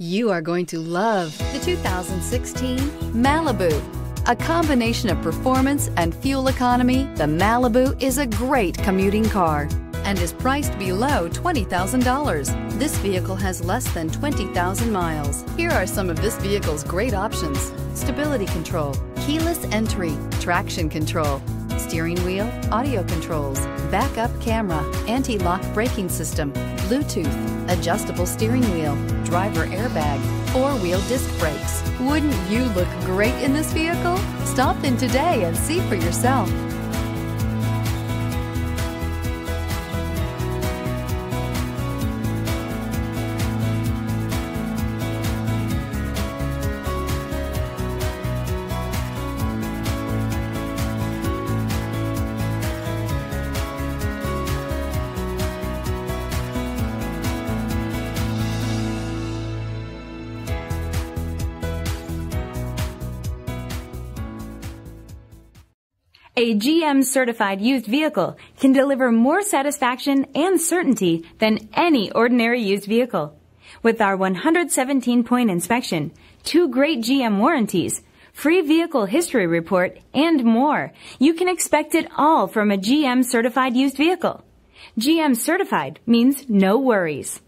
You are going to love the 2016 Malibu. A combination of performance and fuel economy, the Malibu is a great commuting car and is priced below $20,000. This vehicle has less than 20,000 miles. Here are some of this vehicle's great options. Stability control, keyless entry, traction control, steering wheel, audio controls, backup camera, anti-lock braking system, Bluetooth, adjustable steering wheel, driver airbag, four-wheel disc brakes. Wouldn't you look great in this vehicle? Stop in today and see for yourself. A GM certified used vehicle can deliver more satisfaction and certainty than any ordinary used vehicle. With our 117 point inspection, two great GM warranties, free vehicle history report, and more, you can expect it all from a GM certified used vehicle. GM certified means no worries.